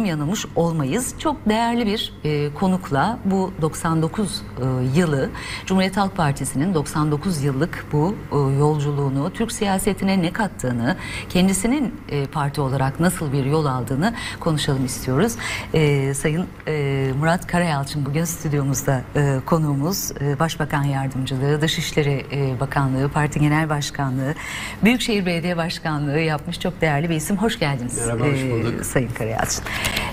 yanılmış olmayız. Çok değerli bir e, konukla bu 99 e, yılı Cumhuriyet Halk Partisi'nin 99 yıllık bu e, yolculuğunu, Türk siyasetine ne kattığını, kendisinin e, parti olarak nasıl bir yol aldığını konuşalım istiyoruz. E, Sayın e, Murat Karayalçın bugün stüdyomuzda e, konuğumuz. E, Başbakan Yardımcılığı, Dışişleri e, Bakanlığı, Parti Genel Başkanlığı, Büyükşehir Belediye Başkanlığı yapmış çok değerli bir isim. Hoş geldiniz. Merhaba, hoş bulduk. E, Sayın Karayalçın.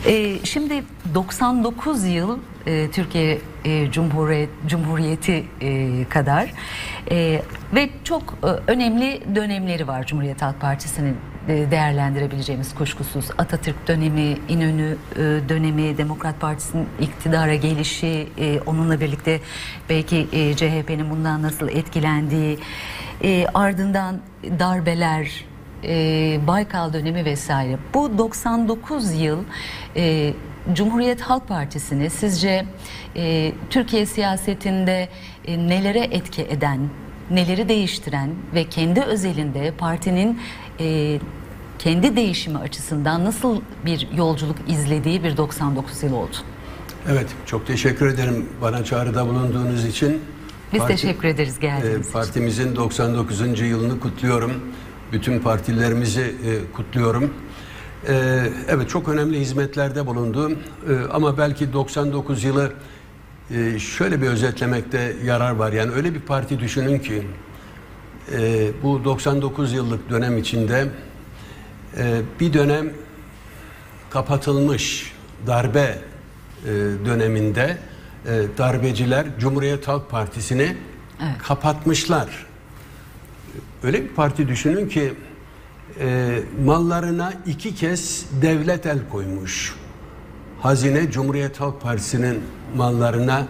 Ee, şimdi 99 yıl e, Türkiye e, Cumhuriyet, Cumhuriyeti e, kadar e, ve çok e, önemli dönemleri var Cumhuriyet Halk Partisi'nin e, değerlendirebileceğimiz kuşkusuz. Atatürk dönemi, İnönü e, dönemi, Demokrat Partisi'nin iktidara gelişi, e, onunla birlikte belki e, CHP'nin bundan nasıl etkilendiği, e, ardından darbeler, e, Baykal dönemi vesaire. Bu 99 yıl e, Cumhuriyet Halk Partisi'ni sizce e, Türkiye siyasetinde e, nelere etki eden, neleri değiştiren ve kendi özelinde partinin e, kendi değişimi açısından nasıl bir yolculuk izlediği bir 99 yıl oldu? Evet, çok teşekkür ederim bana çağrıda bulunduğunuz için. Biz teşekkür ederiz geldiğiniz için. Partimizin 99. yılını kutluyorum. Bütün partilerimizi e, kutluyorum. E, evet çok önemli hizmetlerde bulundu. E, ama belki 99 yılı e, şöyle bir özetlemekte yarar var. Yani öyle bir parti düşünün ki e, bu 99 yıllık dönem içinde e, bir dönem kapatılmış darbe e, döneminde e, darbeciler Cumhuriyet Halk Partisi'ni Evet. kapatmışlar. Öyle bir parti düşünün ki e, mallarına iki kez devlet el koymuş. Hazine Cumhuriyet Halk Partisi'nin mallarına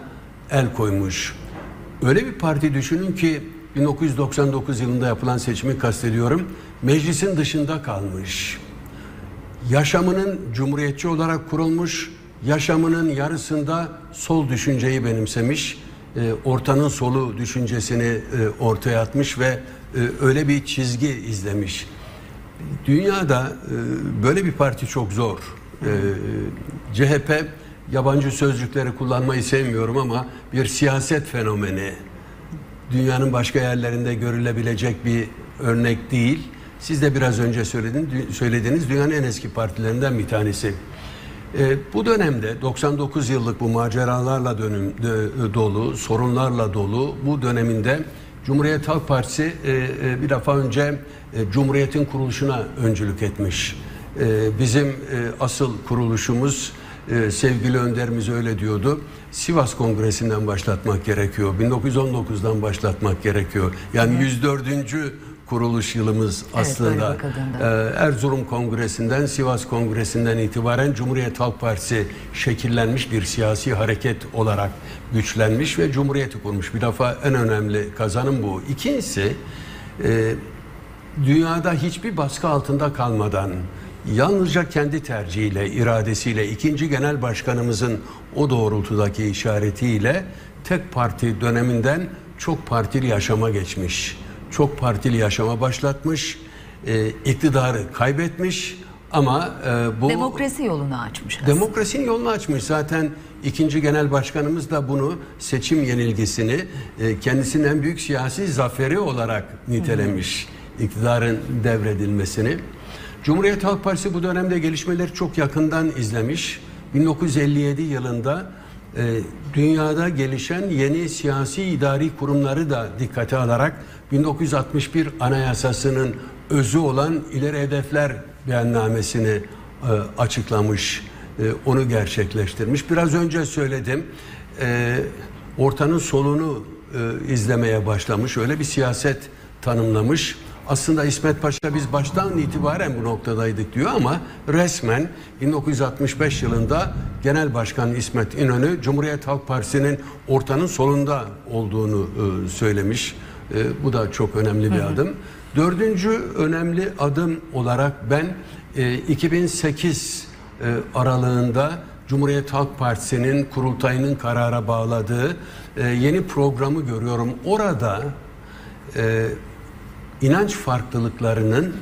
el koymuş. Öyle bir parti düşünün ki 1999 yılında yapılan seçimi kastediyorum. Meclisin dışında kalmış. Yaşamının cumhuriyetçi olarak kurulmuş, yaşamının yarısında sol düşünceyi benimsemiş, e, ortanın solu düşüncesini e, ortaya atmış ve öyle bir çizgi izlemiş. Dünyada e, böyle bir parti çok zor. E, CHP yabancı sözcükleri kullanmayı sevmiyorum ama bir siyaset fenomeni. Dünyanın başka yerlerinde görülebilecek bir örnek değil. Siz de biraz önce söyledin, söylediğiniz dünyanın en eski partilerinden bir tanesi. E, bu dönemde 99 yıllık bu maceralarla dönüm, de- dolu, sorunlarla dolu bu döneminde Cumhuriyet Halk Partisi e, e, bir defa önce e, Cumhuriyet'in kuruluşuna öncülük etmiş. E, bizim e, asıl kuruluşumuz e, sevgili önderimiz öyle diyordu. Sivas Kongresi'nden başlatmak gerekiyor. 1919'dan başlatmak gerekiyor. Yani 104. kuruluş yılımız Evet, aslında. bakıldığında. Ee, Erzurum Kongresi'nden, Sivas Kongresi'nden itibaren Cumhuriyet Halk Partisi şekillenmiş bir siyasi hareket olarak güçlenmiş ve Cumhuriyeti kurmuş. Bir defa en önemli kazanım bu. İkincisi, e, dünyada hiçbir baskı altında kalmadan yalnızca kendi tercihiyle, iradesiyle, ikinci genel başkanımızın o doğrultudaki işaretiyle tek parti döneminden çok partili yaşama geçmiş. Çok partili yaşama başlatmış, e, iktidarı kaybetmiş ama e, bu... Demokrasi yolunu açmış aslında. Demokrasinin yolunu açmış. Zaten ikinci genel başkanımız da bunu seçim yenilgisini e, kendisinin en büyük siyasi zaferi olarak nitelemiş. iktidarın devredilmesini. Cumhuriyet Halk Partisi bu dönemde gelişmeleri çok yakından izlemiş. 1957 yılında e, dünyada gelişen yeni siyasi idari kurumları da dikkate alarak 1961 Anayasası'nın özü olan ileri hedefler beyannamesini e, açıklamış, e, onu gerçekleştirmiş. Biraz önce söyledim, e, ortanın solunu e, izlemeye başlamış, öyle bir siyaset tanımlamış. Aslında İsmet Paşa biz baştan itibaren bu noktadaydık diyor ama resmen 1965 yılında Genel Başkan İsmet İnönü Cumhuriyet Halk Partisi'nin ortanın solunda olduğunu e, söylemiş. E, bu da çok önemli bir adım. Dördüncü önemli adım olarak ben e, 2008 e, aralığında Cumhuriyet Halk Partisi'nin kurultayının karara bağladığı e, yeni programı görüyorum. Orada e, inanç farklılıklarının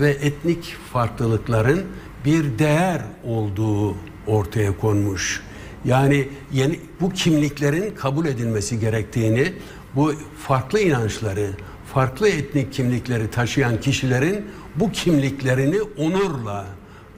ve etnik farklılıkların bir değer olduğu ortaya konmuş. Yani yeni bu kimliklerin kabul edilmesi gerektiğini, bu farklı inançları, farklı etnik kimlikleri taşıyan kişilerin bu kimliklerini onurla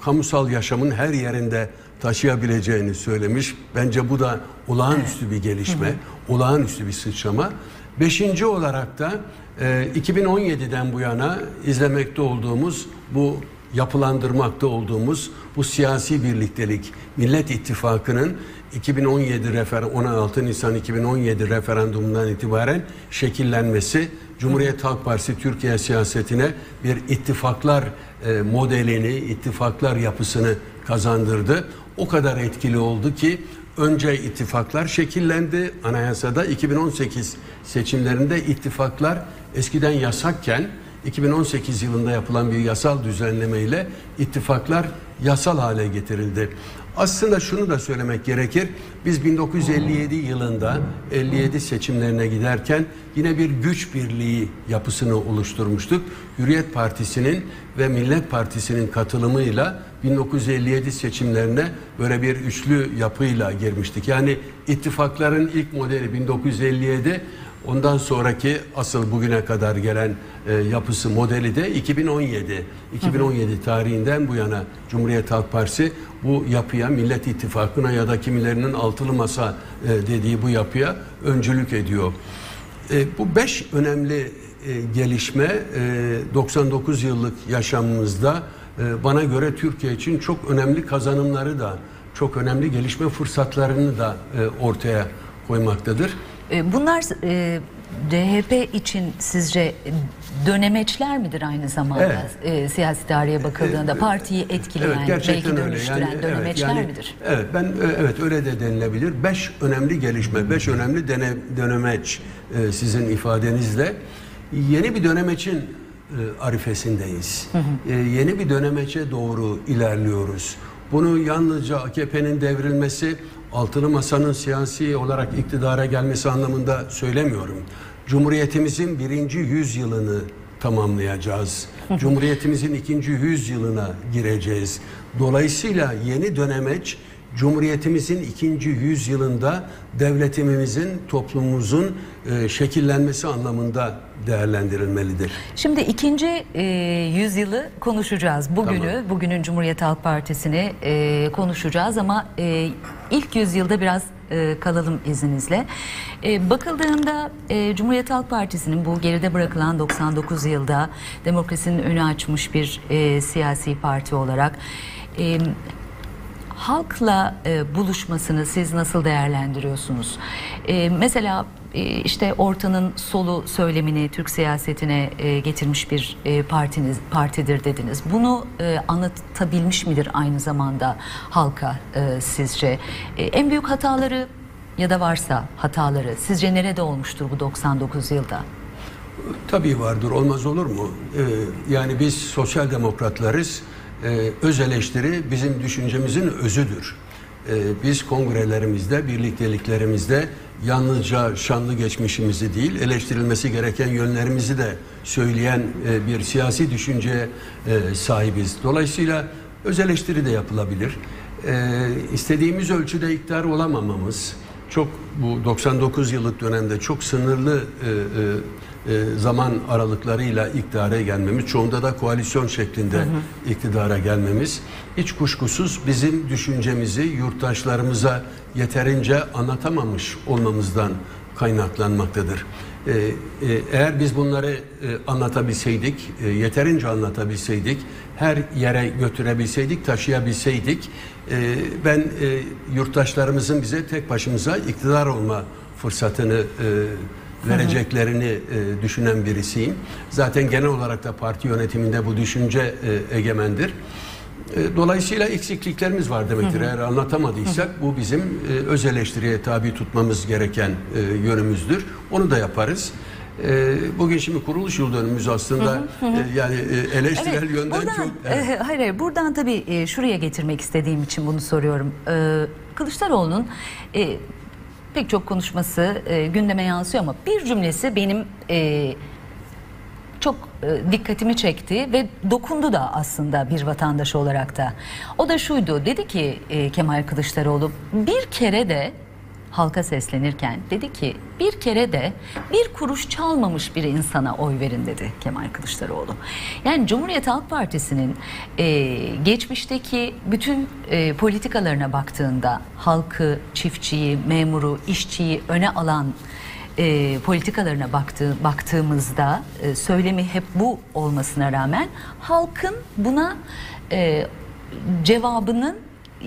kamusal yaşamın her yerinde taşıyabileceğini söylemiş. Bence bu da olağanüstü bir gelişme, olağanüstü bir sıçrama. Beşinci olarak da e, 2017'den bu yana izlemekte olduğumuz bu yapılandırmakta olduğumuz bu siyasi birliktelik Millet İttifakı'nın 2017 refer 16 Nisan 2017 referandumundan itibaren şekillenmesi Cumhuriyet Halk Partisi Türkiye siyasetine bir ittifaklar e, modelini, ittifaklar yapısını kazandırdı. O kadar etkili oldu ki önce ittifaklar şekillendi. Anayasada 2018 seçimlerinde ittifaklar eskiden yasakken 2018 yılında yapılan bir yasal düzenleme ile ittifaklar yasal hale getirildi. Aslında şunu da söylemek gerekir. Biz 1957 yılında 57 seçimlerine giderken yine bir güç birliği yapısını oluşturmuştuk. Hürriyet Partisi'nin ve Millet Partisi'nin katılımıyla 1957 seçimlerine böyle bir üçlü yapıyla girmiştik. Yani ittifakların ilk modeli 1957 Ondan sonraki asıl bugüne kadar gelen e, yapısı modeli de 2017. 2017 tarihinden bu yana Cumhuriyet Halk Partisi bu yapıya Millet İttifakı'na ya da kimilerinin altılı masa e, dediği bu yapıya öncülük ediyor. E, bu beş önemli e, gelişme e, 99 yıllık yaşamımızda e, bana göre Türkiye için çok önemli kazanımları da çok önemli gelişme fırsatlarını da e, ortaya koymaktadır. E, Bunlar e, CHP için sizce dönemeçler midir aynı zamanda e, siyasi tarihe bakıldığında partiyi etkileyen belki dönüştüren dönemeçler yani, midir? Evet ben e, evet öyle de denilebilir. Beş önemli gelişme, beş önemli dene, dönemeç e, sizin ifadenizle yeni bir dönemeçin e, arifesindeyiz. E, yeni bir dönemeçe doğru ilerliyoruz. Bunu yalnızca AKP'nin devrilmesi, altılı masanın siyasi olarak iktidara gelmesi anlamında söylemiyorum. Cumhuriyetimizin birinci yüzyılını tamamlayacağız. Cumhuriyetimizin ikinci yüzyılına gireceğiz. Dolayısıyla yeni dönemeç Cumhuriyetimizin ikinci yüzyılında devletimizin, toplumumuzun e, şekillenmesi anlamında değerlendirilmelidir. Şimdi ikinci e, yüzyılı konuşacağız. Bugünü, Tamam. bugünün Cumhuriyet Halk Partisi'ni e, konuşacağız ama e, ilk yüzyılda biraz e, kalalım izninizle. E, bakıldığında e, Cumhuriyet Halk Partisi'nin bu geride bırakılan 99 yılda demokrasinin önü açmış bir e, siyasi parti olarak e, halkla e, buluşmasını siz nasıl değerlendiriyorsunuz? E, mesela işte ortanın solu söylemini Türk siyasetine e, getirmiş bir e, partiniz partidir dediniz. Bunu e, anlatabilmiş midir aynı zamanda halka e, sizce? E, en büyük hataları ya da varsa hataları sizce nerede olmuştur bu 99 yılda? Tabii vardır, olmaz olur mu? Yani biz sosyal demokratlarız. Ee, öz eleştiri bizim düşüncemizin özüdür. Biz kongrelerimizde, birlikteliklerimizde yalnızca şanlı geçmişimizi değil, eleştirilmesi gereken yönlerimizi de söyleyen e, bir siyasi düşünceye e, sahibiz. Dolayısıyla öz eleştiri de yapılabilir. Ee, istediğimiz ölçüde iktidar olamamamız, çok bu 99 yıllık dönemde çok sınırlı e, e, e, zaman aralıklarıyla iktidara gelmemiz, çoğunda da koalisyon şeklinde iktidara gelmemiz hiç kuşkusuz bizim düşüncemizi yurttaşlarımıza yeterince anlatamamış olmamızdan kaynaklanmaktadır. E, e, eğer biz bunları e, anlatabilseydik, e, yeterince anlatabilseydik, her yere götürebilseydik, taşıyabilseydik, e, ben e, yurttaşlarımızın bize tek başımıza iktidar olma fırsatını e, vereceklerini e, düşünen birisiyim. Zaten genel olarak da parti yönetiminde bu düşünce e, egemendir. E, Dolayısıyla eksikliklerimiz var demektir. Eğer anlatamadıysak bu bizim e, öz eleştiriye tabi tutmamız gereken e, yönümüzdür. Onu da yaparız. E, Bugün şimdi kuruluş yıl dönümümüz aslında e, yani e, eleştirel yönden buradan, çok... evet. e, hayır, hayır, buradan tabii e, şuraya getirmek istediğim için bunu soruyorum. E, Kılıçdaroğlu'nun e, pek çok konuşması e, gündeme yansıyor ama bir cümlesi benim e, çok e, dikkatimi çekti ve dokundu da aslında bir vatandaş olarak da. O da şuydu dedi ki e, Kemal Kılıçdaroğlu bir kere de halka seslenirken dedi ki bir kere de bir kuruş çalmamış bir insana oy verin dedi Kemal Kılıçdaroğlu. Yani Cumhuriyet Halk Partisi'nin e, geçmişteki bütün e, politikalarına baktığında halkı, çiftçiyi, memuru, işçiyi öne alan e, politikalarına baktığı, baktığımızda e, söylemi hep bu olmasına rağmen halkın buna e, cevabının e,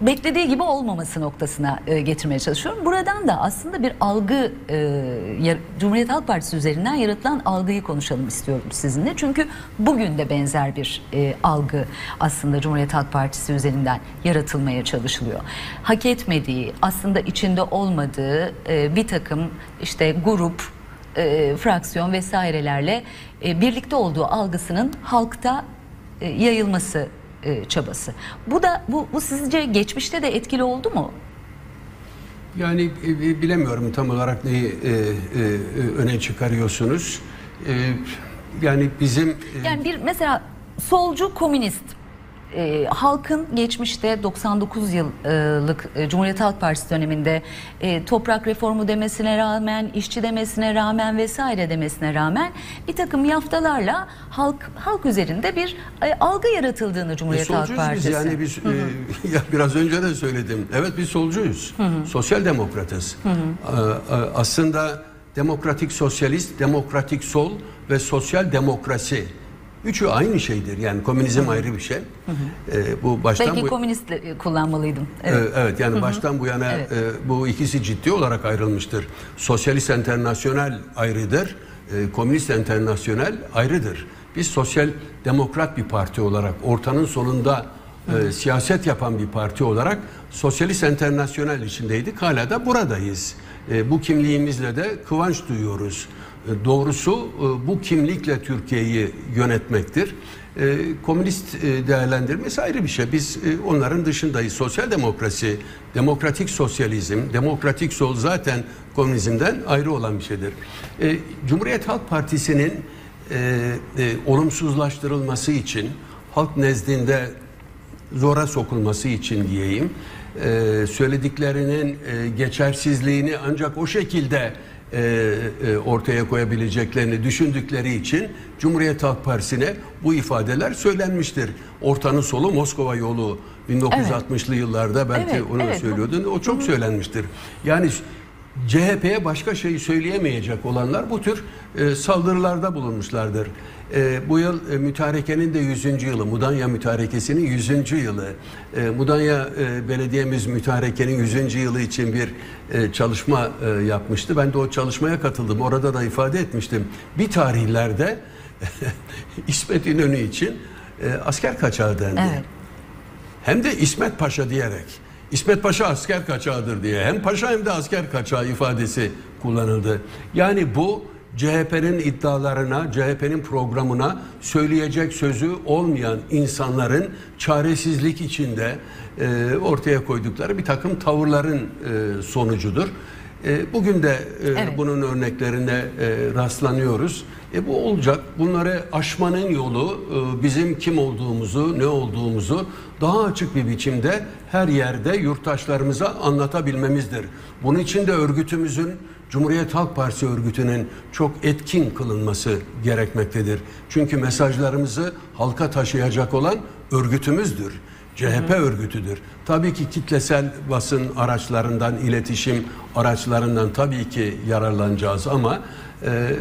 beklediği gibi olmaması noktasına e, getirmeye çalışıyorum. Buradan da aslında bir algı e, Cumhuriyet Halk Partisi üzerinden yaratılan algıyı konuşalım istiyorum sizinle. Çünkü bugün de benzer bir e, algı aslında Cumhuriyet Halk Partisi üzerinden yaratılmaya çalışılıyor. Hak etmediği, aslında içinde olmadığı e, bir takım işte grup, e, fraksiyon vesairelerle e, birlikte olduğu algısının halkta e, yayılması e, çabası. Bu da bu, bu sizce geçmişte de etkili oldu mu? Yani e, bilemiyorum tam olarak neyi e, e, e, öne çıkarıyorsunuz. E, yani bizim e, Yani bir mesela solcu komünist e, halkın geçmişte 99 yıllık e, Cumhuriyet Halk Partisi döneminde e, toprak reformu demesine rağmen, işçi demesine rağmen vesaire demesine rağmen bir takım yaftalarla halk halk üzerinde bir e, algı yaratıldığını Cumhuriyet Halk solcuyuz biz Partisi. yani biz e, ya biraz önce de söyledim. Evet biz solcuyuz. Sosyal demokratız. E, e, aslında demokratik sosyalist, demokratik sol ve sosyal demokrasi Üçü aynı şeydir. Yani komünizm ayrı bir şey. E, bu baştan Belki bu komünist kullanmalıydım. Evet, Evet. evet yani baştan bu yana Evet. e, bu ikisi ciddi olarak ayrılmıştır. Sosyalist Enternasyonel ayrıdır, e, Komünist Enternasyonel ayrıdır. Biz sosyal demokrat bir parti olarak ortanın solunda e, siyaset yapan bir parti olarak Sosyalist Enternasyonel içindeydik. Hala da buradayız. E, bu kimliğimizle de kıvanç duyuyoruz. E, doğrusu e, bu kimlikle Türkiye'yi yönetmektir. E, komünist değerlendirmesi ayrı bir şey. Biz onların dışındayız. Sosyal demokrasi, demokratik sosyalizm, demokratik sol zaten komünizmden ayrı olan bir şeydir. Cumhuriyet Halk Partisi'nin olumsuzlaştırılması için halk nezdinde zora sokulması için diyeyim söylediklerinin geçersizliğini ancak o şekilde e, e, ortaya koyabileceklerini düşündükleri için Cumhuriyet Halk Partisi'ne bu ifadeler söylenmiştir. Ortanın solu Moskova yolu 1960'lı yıllarda belki Evet, onu evet. söylüyordun. O çok söylenmiştir. Yani CHP'ye başka şeyi söyleyemeyecek olanlar bu tür e, saldırılarda bulunmuşlardır. E, bu yıl e, mütarekenin de 100. yılı, Mudanya mütarekesinin 100. yılı. E, Mudanya e, belediyemiz mütarekenin 100. yılı için bir e, çalışma e, yapmıştı. Ben de o çalışmaya katıldım. Orada da ifade etmiştim. Bir tarihlerde İsmet İnönü için e, asker kaçağı dendi. Evet. Hem de İsmet Paşa diyerek. İsmet Paşa asker kaçağıdır diye. Hem paşa hem de asker kaçağı ifadesi kullanıldı. Yani bu CHP'nin iddialarına, CHP'nin programına söyleyecek sözü olmayan insanların çaresizlik içinde e, ortaya koydukları bir takım tavırların e, sonucudur. E, bugün de e, Evet. bunun örneklerine e, rastlanıyoruz. E, bu olacak. Bunları aşmanın yolu e, bizim kim olduğumuzu, ne olduğumuzu daha açık bir biçimde her yerde yurttaşlarımıza anlatabilmemizdir. Bunun için de örgütümüzün Cumhuriyet Halk Partisi örgütünün çok etkin kılınması gerekmektedir. Çünkü mesajlarımızı halka taşıyacak olan örgütümüzdür. CHP örgütüdür. Tabii ki kitlesel basın araçlarından, iletişim araçlarından tabii ki yararlanacağız ama e, e,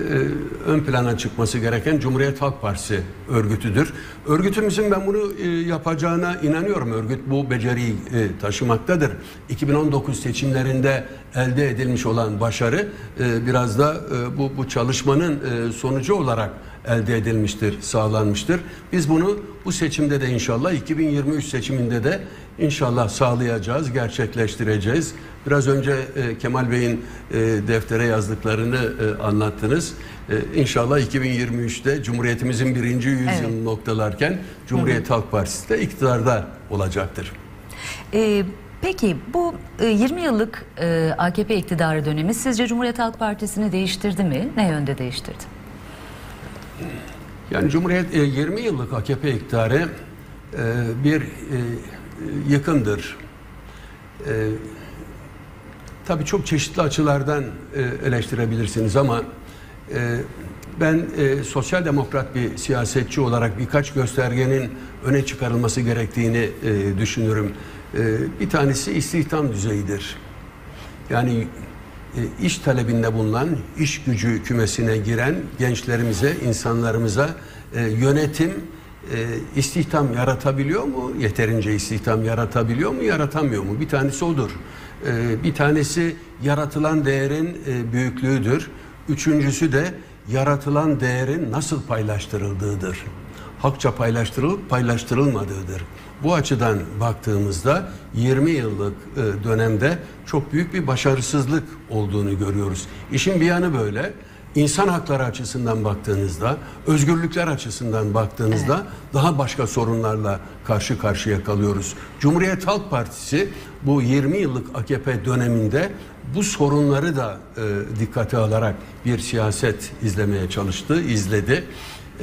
ön plana çıkması gereken Cumhuriyet Halk Partisi örgütüdür. Örgütümüzün ben bunu e, yapacağına inanıyorum. Örgüt bu beceriyi e, taşımaktadır. 2019 seçimlerinde elde edilmiş olan başarı e, biraz da e, bu, bu çalışmanın e, sonucu olarak elde edilmiştir, sağlanmıştır. Biz bunu bu seçimde de inşallah 2023 seçiminde de inşallah sağlayacağız, gerçekleştireceğiz. Biraz önce e, Kemal Bey'in e, deftere yazdıklarını e, anlattınız. E, inşallah 2023'te Cumhuriyetimizin birinci yüzyılını Evet. noktalarken Cumhuriyet Halk Partisi de iktidarda olacaktır. E, peki bu e, 20 yıllık e, AKP iktidarı dönemi sizce Cumhuriyet Halk Partisi'ni değiştirdi mi? Ne yönde değiştirdi? Yani Cumhuriyet e, 20 yıllık AKP iktidarı e, bir e, yıkımdır. E, tabii çok çeşitli açılardan e, eleştirebilirsiniz ama e, ben e, sosyal demokrat bir siyasetçi olarak birkaç göstergenin öne çıkarılması gerektiğini e, düşünürüm. E, bir tanesi istihdam düzeyidir. Yani e, iş talebinde bulunan, iş gücü kümesine giren gençlerimize, insanlarımıza e, yönetim e, istihdam yaratabiliyor mu? Yeterince istihdam yaratabiliyor mu? Yaratamıyor mu? Bir tanesi odur. E, bir tanesi yaratılan değerin e, büyüklüğüdür. Üçüncüsü de yaratılan değerin nasıl paylaştırıldığıdır. Hakça paylaştırılıp paylaştırılmadığıdır. Bu açıdan baktığımızda 20 yıllık e, dönemde çok büyük bir başarısızlık olduğunu görüyoruz. İşin bir yanı böyle. İnsan hakları açısından baktığınızda, özgürlükler açısından baktığınızda evet. daha başka sorunlarla karşı karşıya kalıyoruz. Cumhuriyet Halk Partisi bu 20 yıllık AKP döneminde bu sorunları da e, dikkate alarak bir siyaset izlemeye çalıştı, izledi.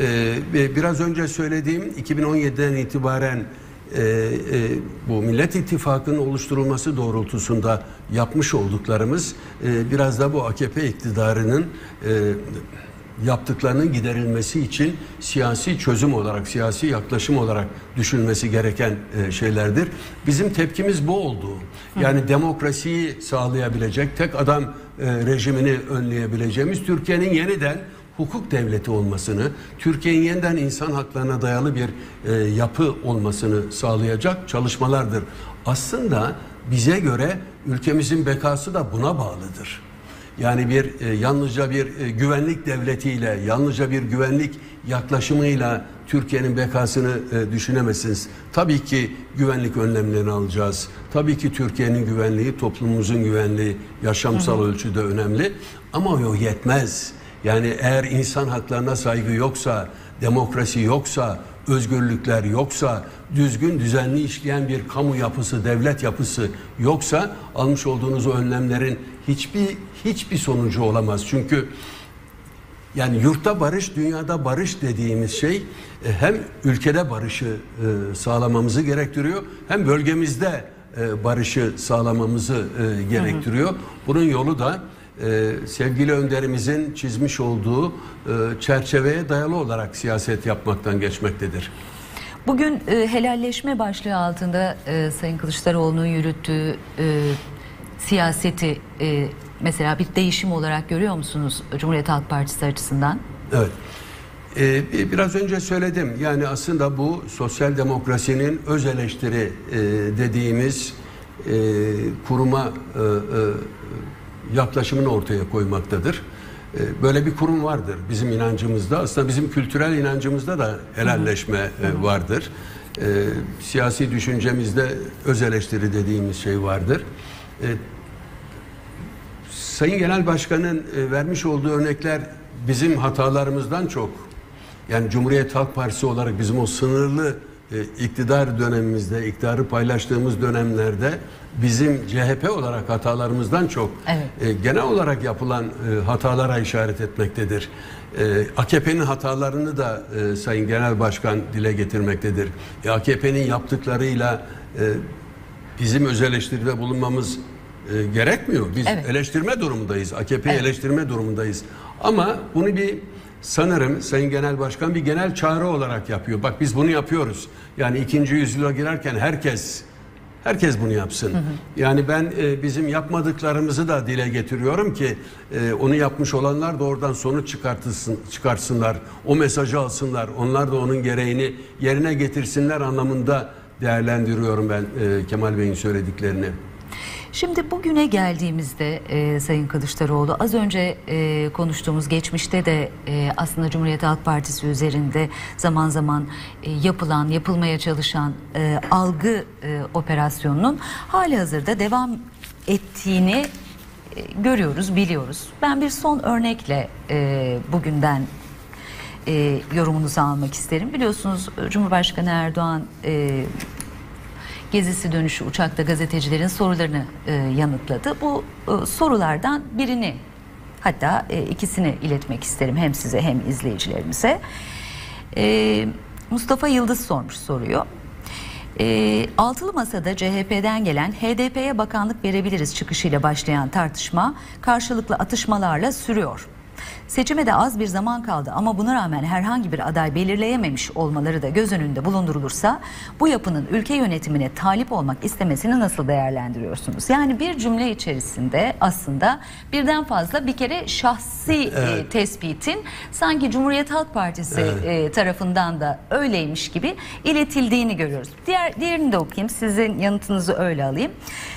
E, biraz önce söylediğim 2017'den itibaren e, e, bu Millet İttifakı'nın oluşturulması doğrultusunda yapmış olduklarımız e, biraz da bu AKP iktidarının e, yaptıklarının giderilmesi için siyasi çözüm olarak, siyasi yaklaşım olarak düşünülmesi gereken e, şeylerdir. Bizim tepkimiz bu oldu. Yani Hı. demokrasiyi sağlayabilecek, tek adam e, rejimini önleyebileceğimiz Türkiye'nin yeniden hukuk devleti olmasını, Türkiye'nin yeniden insan haklarına dayalı bir e, yapı olmasını sağlayacak çalışmalardır. Aslında bize göre ülkemizin bekası da buna bağlıdır. Yani bir e, yalnızca bir e, güvenlik devletiyle, yalnızca bir güvenlik yaklaşımıyla Türkiye'nin bekasını e, düşünemezsiniz. Tabii ki güvenlik önlemlerini alacağız. Tabii ki Türkiye'nin güvenliği, toplumumuzun güvenliği yaşamsal hı. ölçüde önemli. Ama o yetmez. Yani eğer insan haklarına saygı yoksa, demokrasi yoksa, özgürlükler yoksa, düzgün düzenli işleyen bir kamu yapısı, devlet yapısı yoksa almış olduğunuz o önlemlerin hiçbir hiçbir sonucu olamaz. Çünkü yani yurtta barış, dünyada barış dediğimiz şey e, hem ülkede barışı e, sağlamamızı gerektiriyor hem bölgemizde e, barışı sağlamamızı gerektiriyor. Bunun yolu da sevgili önderimizin çizmiş olduğu çerçeveye dayalı olarak siyaset yapmaktan geçmektedir. Bugün helalleşme başlığı altında Sayın Kılıçdaroğlu'nun yürüttüğü siyaseti mesela bir değişim olarak görüyor musunuz Cumhuriyet Halk Partisi açısından? Evet. Ee, biraz önce söyledim. Yani aslında bu sosyal demokrasinin öz eleştiri e, dediğimiz e, kuruma e, e, yaklaşımını ortaya koymaktadır. E, böyle bir kurum vardır bizim inancımızda. Aslında bizim kültürel inancımızda da helalleşme e, vardır. E, siyasi düşüncemizde öz eleştiri dediğimiz şey vardır. E, Sayın Genel Başkan'ın e, vermiş olduğu örnekler bizim hatalarımızdan çok yani Cumhuriyet Halk Partisi olarak bizim o sınırlı iktidar dönemimizde, iktidarı paylaştığımız dönemlerde bizim CHP olarak hatalarımızdan çok evet. E, genel olarak yapılan hatalara işaret etmektedir. AKP'nin hatalarını da Sayın Genel Başkan dile getirmektedir. AKP'nin yaptıklarıyla bizim öz eleştiride bulunmamız e, gerekmiyor. Biz evet. eleştirme durumundayız. AKP'yi evet. eleştirme durumundayız. Ama bunu bir sanırım Sayın Genel Başkan bir genel çağrı olarak yapıyor. Bak biz bunu yapıyoruz. Yani ikinci yüzyıla girerken herkes herkes bunu yapsın. Yani ben e, bizim yapmadıklarımızı da dile getiriyorum ki e, onu yapmış olanlar da oradan sonuç çıkartırsın, çıkarsınlar. O mesajı alsınlar. Onlar da onun gereğini yerine getirsinler anlamında değerlendiriyorum ben e, Kemal Bey'in söylediklerini. Şimdi bugüne geldiğimizde e, Sayın Kılıçdaroğlu az önce e, konuştuğumuz geçmişte de e, aslında Cumhuriyet Halk Partisi üzerinde zaman zaman e, yapılan, yapılmaya çalışan e, algı e, operasyonunun hali hazırda devam ettiğini e, görüyoruz, biliyoruz. Ben bir son örnekle e, bugünden e, yorumunuzu almak isterim. Biliyorsunuz Cumhurbaşkanı Erdoğan e, gezisi dönüşü uçakta gazetecilerin sorularını e, yanıtladı. Bu e, sorulardan birini hatta e, ikisini iletmek isterim hem size hem izleyicilerimize. Ee, Mustafa Yıldız sormuş soruyor. Ee, altılı Masa'da CHP'den gelen HDP'ye bakanlık verebiliriz çıkışıyla başlayan tartışma karşılıklı atışmalarla sürüyor. Seçime de az bir zaman kaldı ama buna rağmen herhangi bir aday belirleyememiş olmaları da göz önünde bulundurulursa bu yapının ülke yönetimine talip olmak istemesini nasıl değerlendiriyorsunuz? Yani bir cümle içerisinde aslında birden fazla bir kere şahsi e, tespitin sanki Cumhuriyet Halk Partisi e, tarafından da öyleymiş gibi iletildiğini görüyoruz. Diğer diğerini de okuyayım. Sizin yanıtınızı öyle alayım.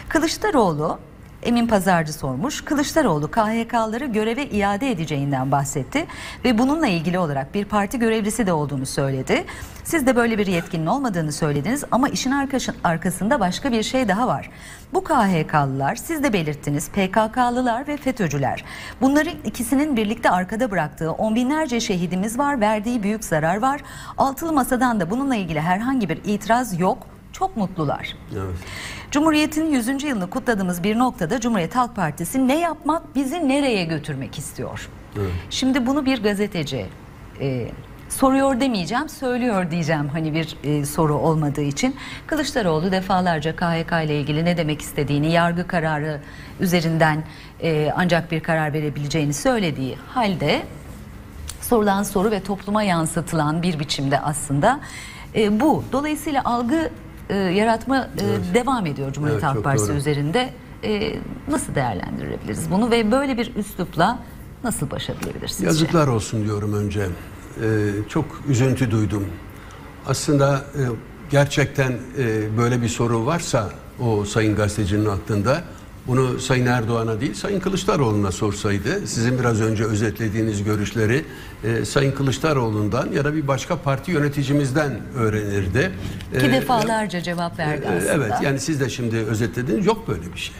Kılıçdaroğlu Emin Pazarcı sormuş. Kılıçdaroğlu KHK'ları göreve iade edeceğinden bahsetti ve bununla ilgili olarak bir parti görevlisi de olduğunu söyledi. Siz de böyle bir yetkinin olmadığını söylediniz ama işin arkası- arkasında başka bir şey daha var. Bu KHK'lılar siz de belirttiniz PKK'lılar ve FETÖ'cüler. Bunların ikisinin birlikte arkada bıraktığı on binlerce şehidimiz var, verdiği büyük zarar var. Altılı Masa'dan da bununla ilgili herhangi bir itiraz yok. Çok mutlular. Evet. Cumhuriyet'in 100. yılını kutladığımız bir noktada Cumhuriyet Halk Partisi ne yapmak, bizi nereye götürmek istiyor? Şimdi bunu bir gazeteci e, soruyor demeyeceğim, söylüyor diyeceğim hani bir e, soru olmadığı için. Kılıçdaroğlu defalarca KHK ile ilgili ne demek istediğini, yargı kararı üzerinden e, ancak bir karar verebileceğini söylediği halde sorulan soru ve topluma yansıtılan bir biçimde aslında e, bu. Dolayısıyla algı e, yaratma e, devam ediyor Cumhuriyet Evet, Halk Partisi doğru. üzerinde. E, nasıl değerlendirebiliriz bunu ve böyle bir üslupla nasıl baş edilebilir sizce? Yazıklar olsun diyorum önce. Ee, çok üzüntü duydum. Aslında e, gerçekten e, böyle bir soru varsa o sayın gazetecinin aklında bunu Sayın Erdoğan'a değil Sayın Kılıçdaroğlu'na sorsaydı sizin biraz önce özetlediğiniz görüşleri e, Sayın Kılıçdaroğlu'ndan ya da bir başka parti yöneticimizden öğrenirdi. Ki Ee, defalarca cevap verdi ee, aslında. Evet yani siz de şimdi özetlediniz yok böyle bir şey.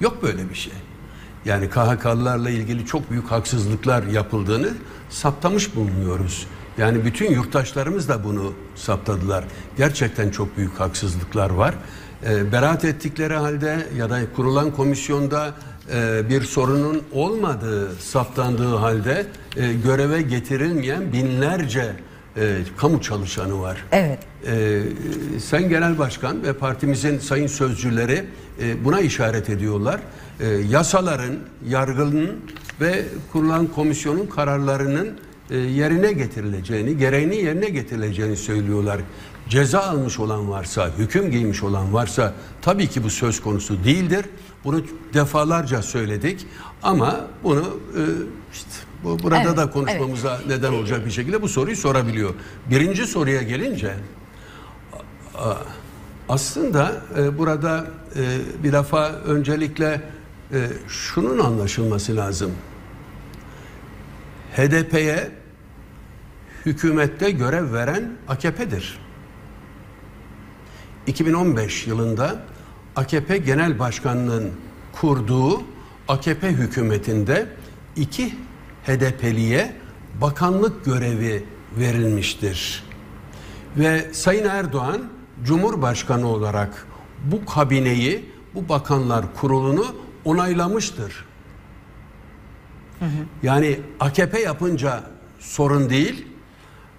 Yok böyle bir şey. Yani KHK'lılarla ilgili çok büyük haksızlıklar yapıldığını saptamış bulunuyoruz. Yani bütün yurttaşlarımız da bunu saptadılar. Gerçekten çok büyük haksızlıklar var. Ee, beraat ettikleri halde ya da kurulan komisyonda e, bir sorunun olmadığı saptandığı halde e, göreve getirilmeyen binlerce e, kamu çalışanı var. Evet. Ee, Sayın Genel Başkan ve partimizin sayın sözcüleri e, buna işaret ediyorlar. Ee, yasaların, yargının ve kurulan komisyonun kararlarının e, yerine getirileceğini, gereğini yerine getirileceğini söylüyorlar. Ceza almış olan varsa, hüküm giymiş olan varsa tabii ki bu söz konusu değildir. Bunu defalarca söyledik ama bunu e, işte bu burada Evet, da konuşmamıza neden olacak bir şekilde bu soruyu sorabiliyor. Birinci soruya gelince aslında e, burada e, bir defa öncelikle şunun anlaşılması lazım. HDP'ye hükümette görev veren AKP'dir. 2015 yılında AKP Genel Başkanı'nın kurduğu AKP hükümetinde iki HDP'liye bakanlık görevi verilmiştir. Ve Sayın Erdoğan Cumhurbaşkanı olarak bu kabineyi, bu bakanlar kurulunu onaylamıştır. Yani AKP yapınca sorun değil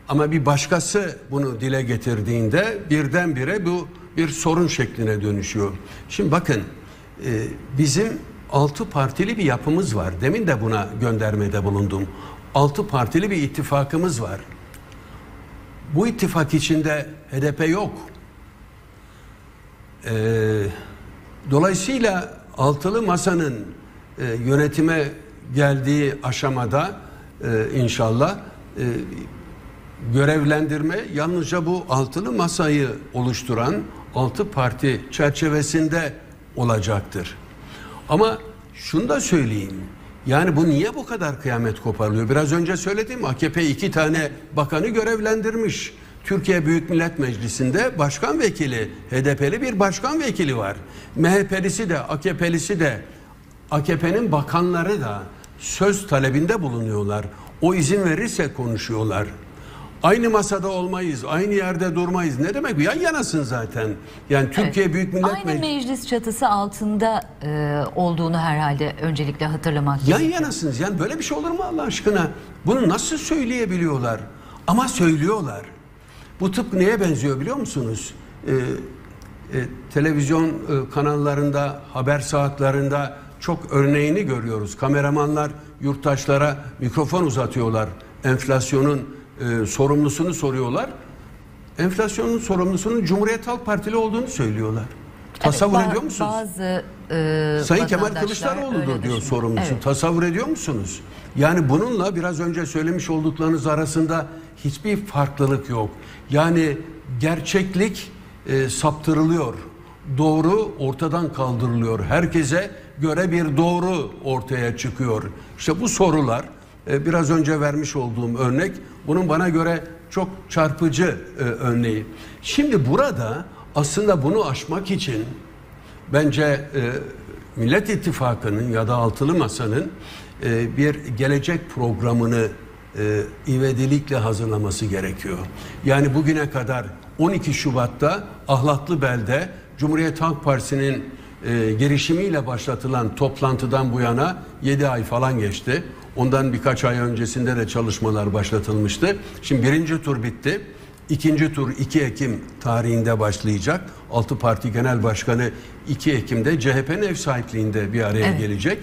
ama bir başkası bunu dile getirdiğinde birdenbire bu bir sorun şekline dönüşüyor. Şimdi bakın e, bizim altı partili bir yapımız var. Demin de buna göndermede bulundum. Altı partili bir ittifakımız var. Bu ittifak içinde HDP yok. Ee, dolayısıyla altılı masanın e, yönetime geldiği aşamada e, inşallah e, görevlendirme yalnızca bu altılı masayı oluşturan altı parti çerçevesinde olacaktır. Ama şunu da söyleyeyim. Yani bu niye bu kadar kıyamet koparılıyor? Biraz önce söyledim AKP iki tane bakanı görevlendirmiş. Türkiye Büyük Millet Meclisi'nde başkan vekili, HDP'li bir başkan vekili var. MHP'lisi de, AKP'lisi de, AKP'nin bakanları da söz talebinde bulunuyorlar. O izin verirse konuşuyorlar. Aynı masada olmayız, aynı yerde durmayız. Ne demek bu? Yan yanasın zaten. Yani Türkiye Büyük Millet Aynı Meclisi... meclis çatısı altında e, olduğunu herhalde öncelikle hatırlamak Yan gerekiyor. yanasınız. Yani böyle bir şey olur mu Allah aşkına? Bunu nasıl söyleyebiliyorlar? Ama söylüyorlar. Bu tıpkı neye benziyor biliyor musunuz? Ee, e, televizyon e, kanallarında, haber saatlerinde çok örneğini görüyoruz. Kameramanlar yurttaşlara mikrofon uzatıyorlar. Enflasyonun e, sorumlusunu soruyorlar. Enflasyonun sorumlusunun Cumhuriyet Halk Partili olduğunu söylüyorlar. Tasavvur Evet, ediyor musunuz? Bazı e, Sayın Kemal Kılıçdaroğlu'dur diyor sorumlusu. Evet. Tasavvur ediyor musunuz? Yani bununla biraz önce söylemiş olduklarınız arasında hiçbir farklılık yok. Yani gerçeklik e, saptırılıyor. Doğru ortadan kaldırılıyor. Herkese göre bir doğru ortaya çıkıyor. İşte bu sorular e, biraz önce vermiş olduğum örnek bunun bana göre çok çarpıcı e, örneği. Şimdi burada aslında bunu aşmak için Bence e, Millet İttifakı'nın ya da Altılı Masa'nın e, bir gelecek programını e, ivedilikle hazırlaması gerekiyor. Yani bugüne kadar 12 Şubat'ta Ahlatlı Bel'de Cumhuriyet Halk Partisi'nin e, girişimiyle başlatılan toplantıdan bu yana 7 ay falan geçti. Ondan birkaç ay öncesinde de çalışmalar başlatılmıştı. Şimdi birinci tur bitti. İkinci tur 2 Ekim tarihinde başlayacak. Altı Parti Genel Başkanı 2 Ekim'de CHP'nin ev sahipliğinde bir araya Evet. gelecek.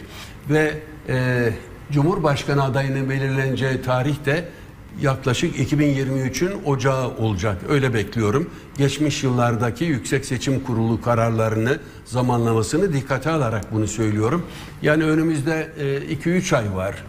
Ve e, Cumhurbaşkanı adayının belirleneceği tarih de yaklaşık 2023'ün ocağı olacak. Öyle bekliyorum. Geçmiş yıllardaki Yüksek Seçim Kurulu kararlarını, zamanlamasını dikkate alarak bunu söylüyorum. Yani önümüzde 2-3 ay var.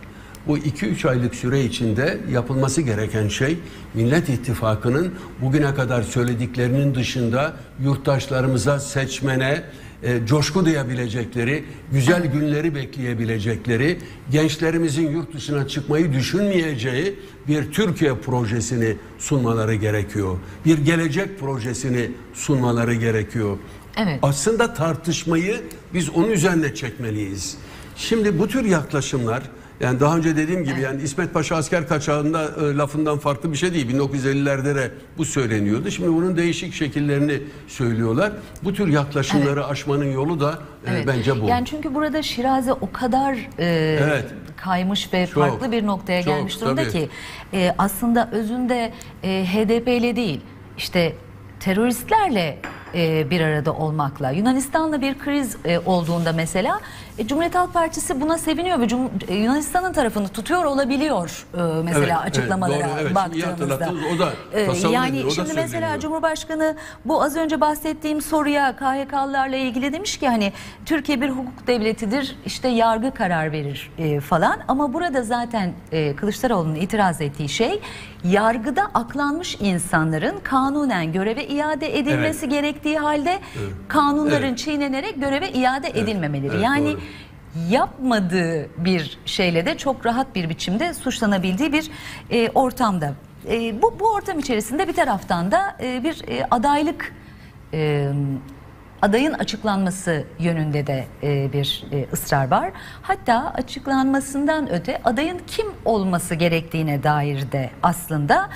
Bu 2-3 aylık süre içinde yapılması gereken şey Millet İttifakı'nın bugüne kadar söylediklerinin dışında yurttaşlarımıza, seçmene e, coşku duyabilecekleri, güzel günleri bekleyebilecekleri, gençlerimizin yurt dışına çıkmayı düşünmeyeceği bir Türkiye projesini sunmaları gerekiyor. Bir gelecek projesini sunmaları gerekiyor. Evet. Aslında tartışmayı biz onun üzerine çekmeliyiz. Şimdi bu tür yaklaşımlar yani daha önce dediğim gibi yani İsmet Paşa asker kaçağında e, lafından farklı bir şey değil. 1950'lerde de bu söyleniyordu. Şimdi bunun değişik şekillerini söylüyorlar. Bu tür yaklaşımları aşmanın yolu da e, Evet. bence bu. Yani çünkü burada Şiraze o kadar e, Evet. kaymış ve Çok, farklı bir noktaya çok, gelmiş durumda tabii. ki e, aslında özünde e, HDP ile değil işte teröristlerle e, bir arada olmakla Yunanistan'la bir kriz e, olduğunda mesela e, Cumhuriyet Halk Partisi buna seviniyor ve Cum- e, Yunanistan'ın tarafını tutuyor olabiliyor e, mesela Evet, evet, açıklamalara doğru, evet. Baktığımızda. hatırlattınız. O da E, yani ediyor, o da şimdi mesela söyleniyor. Cumhurbaşkanı bu az önce bahsettiğim soruya KHK'lılarla ilgili demiş ki hani Türkiye bir hukuk devletidir işte yargı karar verir e, falan ama burada zaten e, Kılıçdaroğlu'nun itiraz ettiği şey yargıda aklanmış insanların kanunen göreve iade edilmesi gerektiği halde kanunların Evet. çiğnenerek göreve iade edilmemeleri. evet, yani doğru. yapmadığı bir şeyle de çok rahat bir biçimde suçlanabildiği bir e, ortamda. E, bu, bu ortam içerisinde bir taraftan da e, bir e, adaylık e, adayın açıklanması yönünde de e, bir e, ısrar var. Hatta açıklanmasından öte adayın kim olması gerektiğine dair de aslında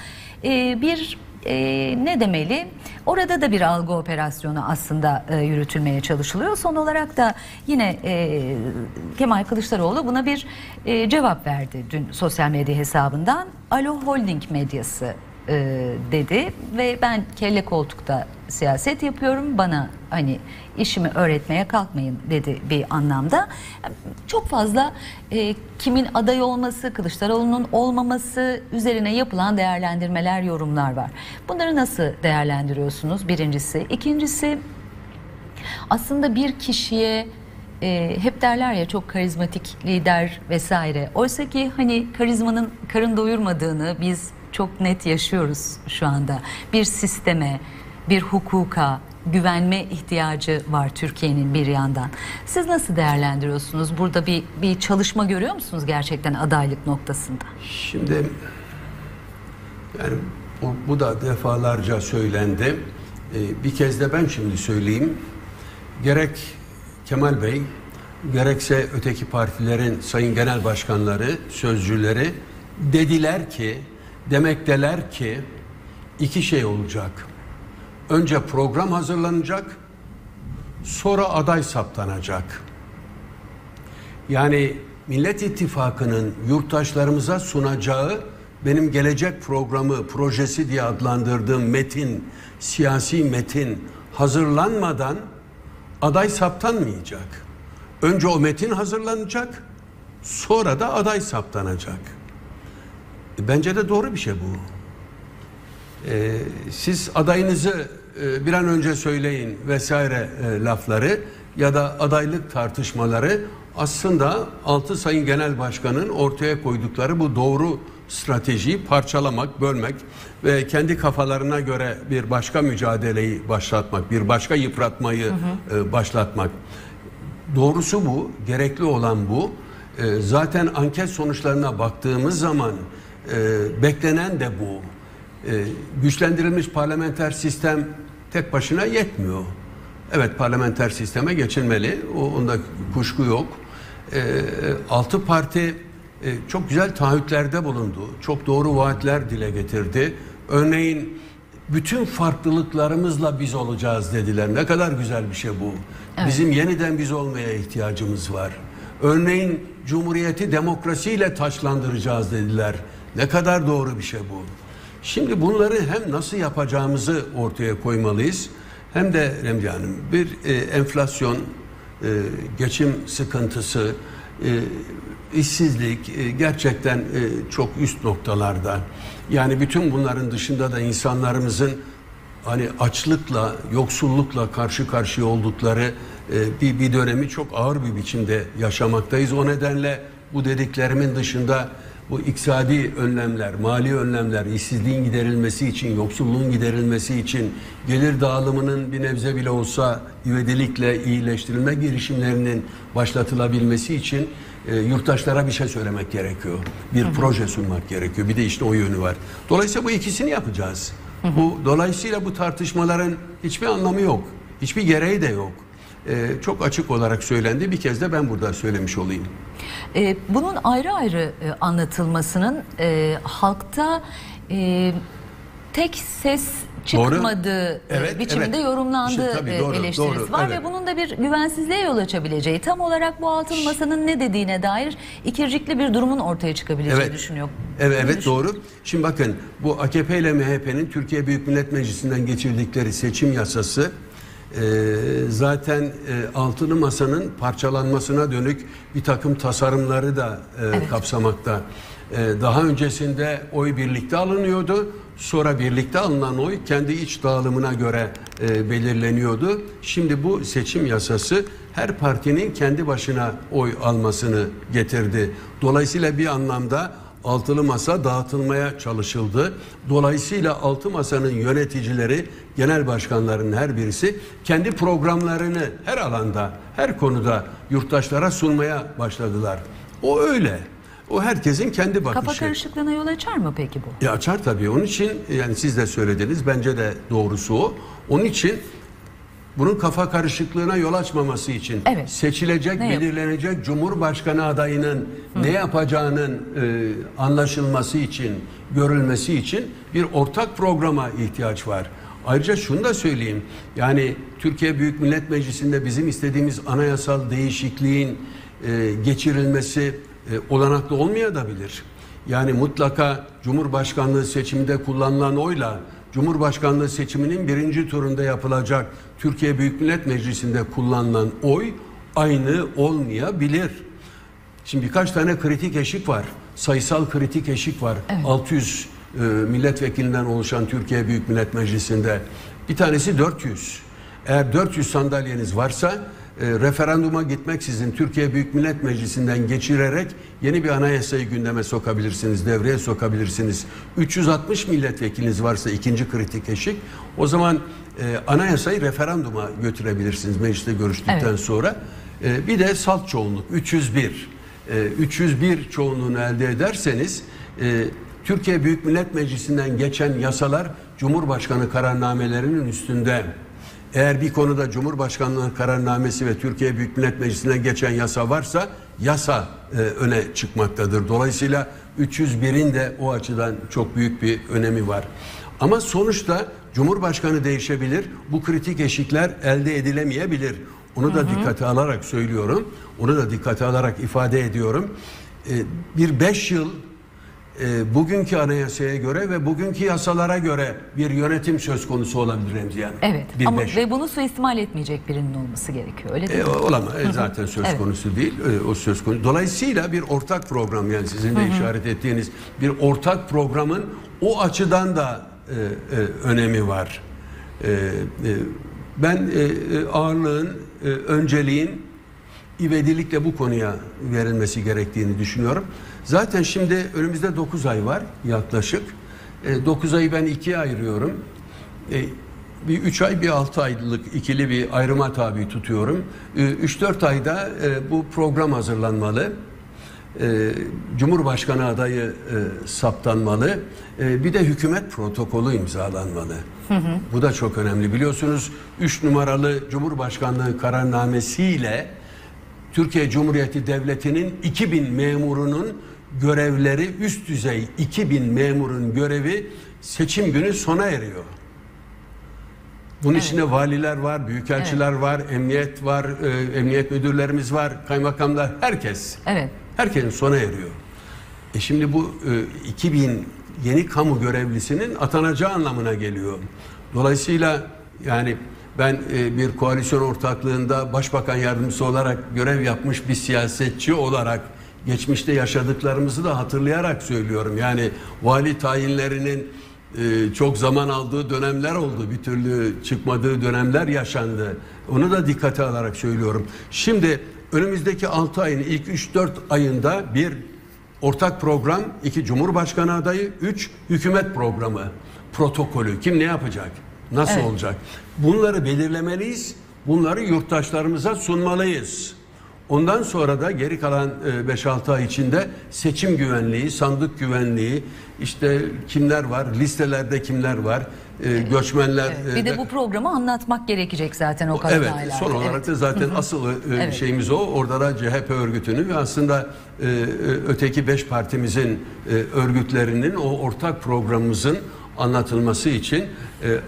e, bir ne demeli? Orada da bir algı operasyonu aslında yürütülmeye çalışılıyor. Son olarak da yine Kemal Kılıçdaroğlu buna bir cevap verdi dün sosyal medya hesabından. Alo Holding medyası e, dedi ve ben kelle koltukta siyaset yapıyorum bana hani işimi öğretmeye kalkmayın dedi bir anlamda. Çok fazla e, kimin aday olması, Kılıçdaroğlu'nun olmaması üzerine yapılan değerlendirmeler, yorumlar var. Bunları nasıl değerlendiriyorsunuz? Birincisi. İkincisi aslında bir kişiye e, hep derler ya çok karizmatik lider vesaire. Oysa ki hani karizmanın karın doyurmadığını biz çok net yaşıyoruz şu anda. Bir sisteme, bir hukuka, güvenme ihtiyacı var Türkiye'nin bir yandan. Siz nasıl değerlendiriyorsunuz? Burada bir bir çalışma görüyor musunuz gerçekten adaylık noktasında? Şimdi yani bu, bu da defalarca söylendi. Ee, bir kez de ben şimdi söyleyeyim. Gerek Kemal Bey gerekse öteki partilerin sayın genel başkanları, sözcüleri dediler ki, demekteler ki iki şey olacak. Önce program hazırlanacak, sonra aday saptanacak. Yani Millet İttifakı'nın yurttaşlarımıza sunacağı benim gelecek programı, projesi diye adlandırdığım metin, siyasi metin hazırlanmadan aday saptanmayacak. Önce o metin hazırlanacak, sonra da aday saptanacak. E, Bence de doğru bir şey bu. Ee, siz adayınızı e, bir an önce söyleyin vesaire e, lafları ya da adaylık tartışmaları aslında altı sayın genel başkanın ortaya koydukları bu doğru stratejiyi parçalamak, bölmek ve kendi kafalarına göre bir başka mücadeleyi başlatmak, bir başka yıpratmayı e, başlatmak. Doğrusu bu, gerekli olan bu. E, zaten anket sonuçlarına baktığımız zaman e, beklenen de bu. E, güçlendirilmiş parlamenter sistem tek başına yetmiyor. Evet parlamenter sisteme geçilmeli. O, onda kuşku yok. E, altı parti e, çok güzel taahhütlerde bulundu. Çok doğru vaatler dile getirdi. Örneğin bütün farklılıklarımızla biz olacağız dediler. Ne kadar güzel bir şey bu. Bizim yeniden biz olmaya ihtiyacımız var. Örneğin Cumhuriyeti demokrasiyle taşlandıracağız dediler. Ne kadar doğru bir şey bu. Şimdi bunları hem nasıl yapacağımızı ortaya koymalıyız hem de Remzi Hanım bir e, enflasyon, e, geçim sıkıntısı, e, işsizlik e, gerçekten e, çok üst noktalarda. Yani bütün bunların dışında da insanlarımızın hani açlıkla, yoksullukla karşı karşıya oldukları e, bir, bir dönemi çok ağır bir biçimde yaşamaktayız. O nedenle bu dediklerimin dışında bu iktisadi önlemler, mali önlemler, işsizliğin giderilmesi için, yoksulluğun giderilmesi için, gelir dağılımının bir nebze bile olsa ivedilikle iyileştirilme girişimlerinin başlatılabilmesi için e, yurttaşlara bir şey söylemek gerekiyor. Bir proje sunmak gerekiyor. Bir de işte o yönü var. Dolayısıyla bu ikisini yapacağız. Bu dolayısıyla bu tartışmaların hiçbir anlamı yok. Hiçbir gereği de yok. E, çok açık olarak söylendi. Bir kez de ben burada söylemiş olayım. E, bunun ayrı ayrı e, anlatılmasının e, halkta e, tek ses çıkmadığı e, Evet, biçimde evet. yorumlandığı İşte tabii, doğru, eleştirisi doğru, var evet. ve bunun da bir güvensizliğe yol açabileceği tam olarak bu altılı masanın ne dediğine dair ikircikli bir durumun ortaya çıkabileceği Evet. düşünüyor. Evet, evet doğru. Şimdi bakın bu AKP ile MHP'nin Türkiye Büyük Millet Meclisi'nden geçirdikleri seçim yasası e, zaten e, altılı masanın parçalanmasına dönük bir takım tasarımları da e, kapsamakta. E, daha öncesinde oy birlikte alınıyordu. Sonra birlikte alınan oy kendi iç dağılımına göre e, belirleniyordu. Şimdi bu seçim yasası her partinin kendi başına oy almasını getirdi. Dolayısıyla bir anlamda altılı masa dağıtılmaya çalışıldı. Dolayısıyla altı masanın yöneticileri, genel başkanların her birisi kendi programlarını her alanda, her konuda yurttaşlara sunmaya başladılar. O öyle. O herkesin kendi bakışı. Kafa karışıklığına yol açar mı peki bu? Ya açar tabii. Onun için yani siz de söylediniz. Bence de doğrusu o. Onun için bunun kafa karışıklığına yol açmaması için Evet. seçilecek, Ne yap- belirlenecek Cumhurbaşkanı adayının ne yapacağının e, anlaşılması için, görülmesi için bir ortak programa ihtiyaç var. Ayrıca şunu da söyleyeyim. Yani Türkiye Büyük Millet Meclisi'nde bizim istediğimiz anayasal değişikliğin e, geçirilmesi e, olanaklı olmayabilir. Yani mutlaka Cumhurbaşkanlığı seçiminde kullanılan oyla Cumhurbaşkanlığı seçiminin birinci turunda yapılacak Türkiye Büyük Millet Meclisi'nde kullanılan oy aynı olmayabilir. Şimdi birkaç tane kritik eşik var. Sayısal kritik eşik var. 600 e, milletvekilinden oluşan Türkiye Büyük Millet Meclisi'nde. Bir tanesi 400. Eğer 400 sandalyeniz varsa e, referanduma gitmeksizin Türkiye Büyük Millet Meclisi'nden geçirerek yeni bir anayasayı gündeme sokabilirsiniz, devreye sokabilirsiniz. 360 milletvekiliniz varsa ikinci kritik eşik o zaman e, anayasayı referanduma götürebilirsiniz mecliste görüştükten Evet. sonra. E, bir de salt çoğunluk 301. E, 301 çoğunluğunu elde ederseniz e, Türkiye Büyük Millet Meclisi'nden geçen yasalar Cumhurbaşkanı kararnamelerinin üstünde. Eğer bir konuda Cumhurbaşkanlığı kararnamesi ve Türkiye Büyük Millet Meclisi'nden geçen yasa varsa yasa e, öne çıkmaktadır. Dolayısıyla 301'in de o açıdan çok büyük bir önemi var. Ama sonuçta Cumhurbaşkanı değişebilir. Bu kritik eşikler elde edilemeyebilir. Onu da dikkate alarak söylüyorum. Onu da dikkate alarak ifade ediyorum. Ee, bir beş yıl e, bugünkü anayasaya göre ve bugünkü yasalara göre bir yönetim söz konusu olabilir Remziye Hanım. Evet Bir ama beş. ve bunu suistimal etmeyecek birinin olması gerekiyor öyle değil E, mi? olamaz. E, zaten söz Evet. konusu değil. E, o söz konusu. Dolayısıyla bir ortak program yani sizin de işaret ettiğiniz bir ortak programın o açıdan da e, e, önemi var. E, e, ben e, e, ağırlığın, e, önceliğin ivedilikle bu konuya verilmesi gerektiğini düşünüyorum. Zaten şimdi önümüzde 9 ay var yaklaşık. 9 ayı ben ikiye ayırıyorum. E, bir 3 ay bir 6 aylık ikili bir ayrıma tabi tutuyorum. 3-4 ayda e, bu program hazırlanmalı. E, Cumhurbaşkanı adayı e, saptanmalı. E, bir de hükümet protokolü imzalanmalı. Bu da çok önemli. Biliyorsunuz 3 numaralı Cumhurbaşkanlığı kararnamesiyle Türkiye Cumhuriyeti Devleti'nin 2000 memurunun görevleri üst düzey 2000 memurun görevi seçim günü sona eriyor. Bunun içinde valiler var, büyükelçiler var, emniyet var, e, emniyet müdürlerimiz var, kaymakamlar, herkes. Evet. Herkesin sona eriyor. E şimdi bu e, 2000 yeni kamu görevlisinin atanacağı anlamına geliyor. Dolayısıyla yani ben e, bir koalisyon ortaklığında başbakan yardımcısı olarak görev yapmış bir siyasetçi olarak geçmişte yaşadıklarımızı da hatırlayarak söylüyorum. Yani vali tayinlerinin e, çok zaman aldığı dönemler oldu. Bir türlü çıkmadığı dönemler yaşandı. Onu da dikkate alarak söylüyorum. Şimdi önümüzdeki 6 ayın ilk 3-4 ayında bir ortak program, iki Cumhurbaşkanı adayı, üç hükümet programı, protokolü. Kim ne yapacak? Nasıl Evet. olacak? Bunları belirlemeliyiz. Bunları yurttaşlarımıza sunmalıyız. Ondan sonra da geri kalan e, 5-6 ay içinde seçim güvenliği, sandık güvenliği, işte kimler var, listelerde kimler var, e, göçmenler. Evet. Bir e, de bu programı anlatmak gerekecek zaten o Evet, kadınlarla. son olarak da zaten asıl e, Evet. şeyimiz o. Orada da CHP örgütünü ve aslında e, e, öteki beş partimizin e, örgütlerinin o ortak programımızın anlatılması için e,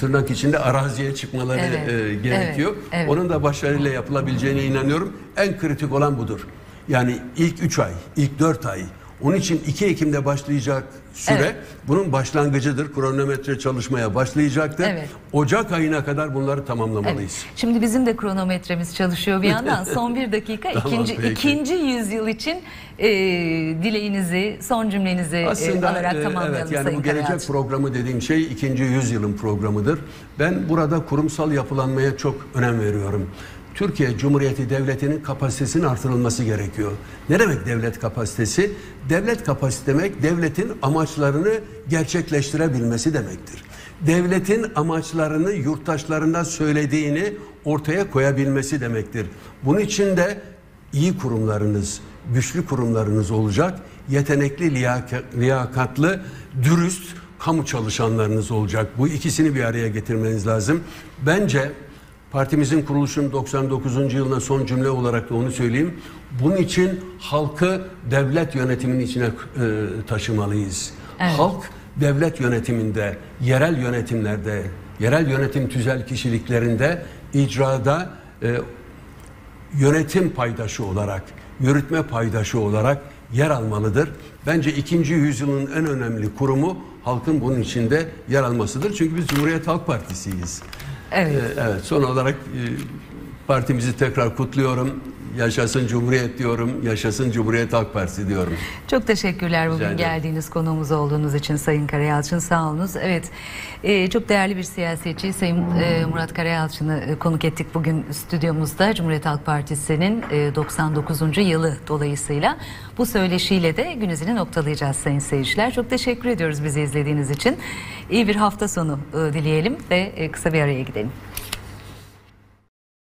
tırnak içinde araziye çıkmaları Evet, e, gerekiyor. evet, evet. Onun da başarıyla yapılabileceğine inanıyorum. En kritik olan budur. Yani ilk 3 ay, ilk 4 ay. Onun için 2 Ekim'de başlayacak süre Evet. bunun başlangıcıdır. Kronometre çalışmaya başlayacaktır. Evet. Ocak ayına kadar bunları tamamlamalıyız. Şimdi bizim de kronometremiz çalışıyor bir yandan. Son bir dakika Tamam, ikinci peki. ikinci yüzyıl için e, dileğinizi, son cümlenizi e, Aslında alarak e, tamamlayalım evet yani Sayın bu gelecek Karayalçın. programı dediğim şey ikinci yüzyılın programıdır. Ben burada kurumsal yapılanmaya çok önem veriyorum. Türkiye Cumhuriyeti Devleti'nin kapasitesinin artırılması gerekiyor. Ne demek devlet kapasitesi? Devlet kapasite demek devletin amaçlarını gerçekleştirebilmesi demektir. Devletin amaçlarını yurttaşlarına söylediğini ortaya koyabilmesi demektir. Bunun için de iyi kurumlarınız, güçlü kurumlarınız olacak. Yetenekli, liyaka- liyakatlı, dürüst kamu çalışanlarınız olacak. Bu ikisini bir araya getirmeniz lazım. Bence partimizin kuruluşunun 99. yılına son cümle olarak da onu söyleyeyim. Bunun için halkı devlet yönetiminin içine e, taşımalıyız. Evet. Halk devlet yönetiminde, yerel yönetimlerde, yerel yönetim tüzel kişiliklerinde, icrada e, yönetim paydaşı olarak, yürütme paydaşı olarak yer almalıdır. Bence ikinci yüzyılın en önemli kurumu halkın bunun içinde yer almasıdır. Çünkü biz Cumhuriyet Halk Partisi'yiz. Evet. Ee, evet, son olarak e, partimizi tekrar kutluyorum. Yaşasın Cumhuriyet diyorum, yaşasın Cumhuriyet Halk Partisi diyorum. Çok teşekkürler bugün ederim. geldiğiniz konuğumuz olduğunuz için Sayın Karayalçın sağ olunuz. Evet e, çok değerli bir siyasetçi Sayın e, Murat Karayalçın'ı e, konuk ettik bugün stüdyomuzda Cumhuriyet Halk Partisi'nin e, 99. yılı dolayısıyla bu söyleşiyle de gününüzü noktalayacağız sayın seyirciler. Çok teşekkür ediyoruz bizi izlediğiniz için. İyi bir hafta sonu e, dileyelim ve e, kısa bir araya gidelim.